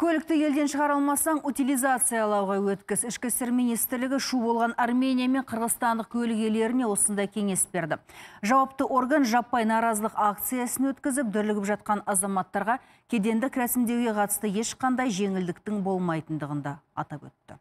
Көлікті елден шығара алмасаң, утилизациялауға өткіз. Ішкі істер министрлігі шу болған Армения мен Қырғызстандық көлік иелеріне осындай кеңес берді. Жауапты орган жаппай наразылық акциясын өткізіп, дүрлігіп жатқан азаматтарға кедендік рәсімдеуге қатысты ешқандай жеңілдіктің болмайтындығында атап өтті.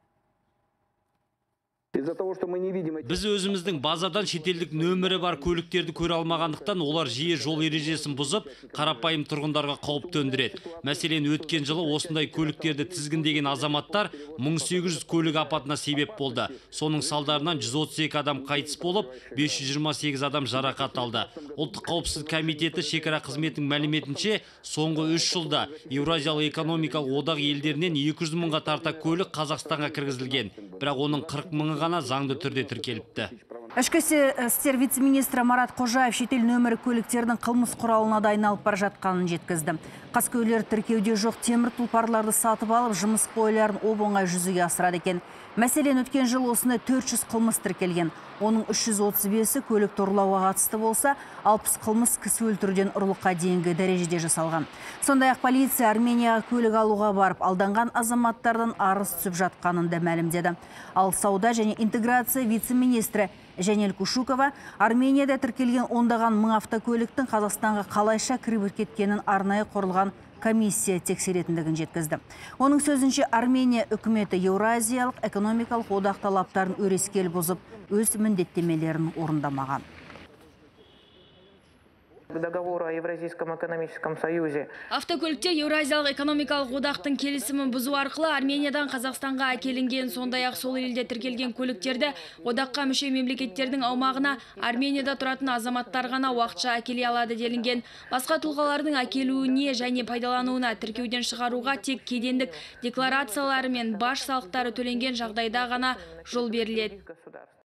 Біз өзіміздің базадан шетелдік нөмірі бар көліктерді көре алмағандықтан олар жиі жол ережесін бұзып, қарапайым тұрғындарға қауіп төндіреді. Мәселен, өткен жылы осындай көліктерді тізгіндеген азаматтар 1800 көлік апатына себеп болды. Соның салдарынан 132 адам қайтыс болып, 528 адам жарақат алды. Ұлттық қауіпсіздік комитеті шекара қызметінің мәліметінше, соңғы 3 жылда Еуразиялық экономикалық одақ елдерінен 200 мыңға тарта көлік Қазақстанға кіргізілген. Бірақ оның 40 мыңы ғана заңды түрде тіркеліпті. Ішкі істер вице-министрі Марат Қожаев шетел нөмірі көліктердің қылмыс құралына да айналып бара жатқанын жеткізді. Қаскөйлер тіркеуде жоқ темір тұлпарларды сатып алып, жұмыс қойларын оп-оңай жүзеге асырады екен. Мәселен, өткен жыл осындай 400 қылмыс тіркелген. Оның 335-і көлік ұрлауға қатысты болса, 60 қылмыс кісі өлтіруден ұрлыққа дейінгі дәрежеде жасалған. Сондай-ақ полиция Арменияға көлік алуға барып, алданған азаматтардан арыз түсіп жатқанын да мәлімдеді. Ал сауда және интеграция вице-министрі Жәнел Кушукова Арменияда тіркелген ондаған мың автокөліктің Қазақстанға қалайша кіріп кеткенін арнайы құрылған комиссия тексеретіндігін жеткізді. Оның сөзінше Армения үкіметі Еуразиялық экономикалық одақ талаптарын өрескел бұзып, өз міндеттемелерін орындамаған. Договору о Евразийском экономическом союзе. Автокөліктер Еуразиялық экономикалық одақтың келісімін бұзу арқылы Армениядан Қазақстанға әкелінген, сондай-ақ сол елде тіркелген көліктерді одаққа мүше мемлекеттердің аумағына Арменияда тұратын азаматтар ғана уақытша әкеле алады делінген. Басқа тұлғалардың әкелуіне және пайдалануына тіркеуден шығаруға тек кедендік декларациялары мен баш салықтары төленген жағдайда ғана жол беріледі.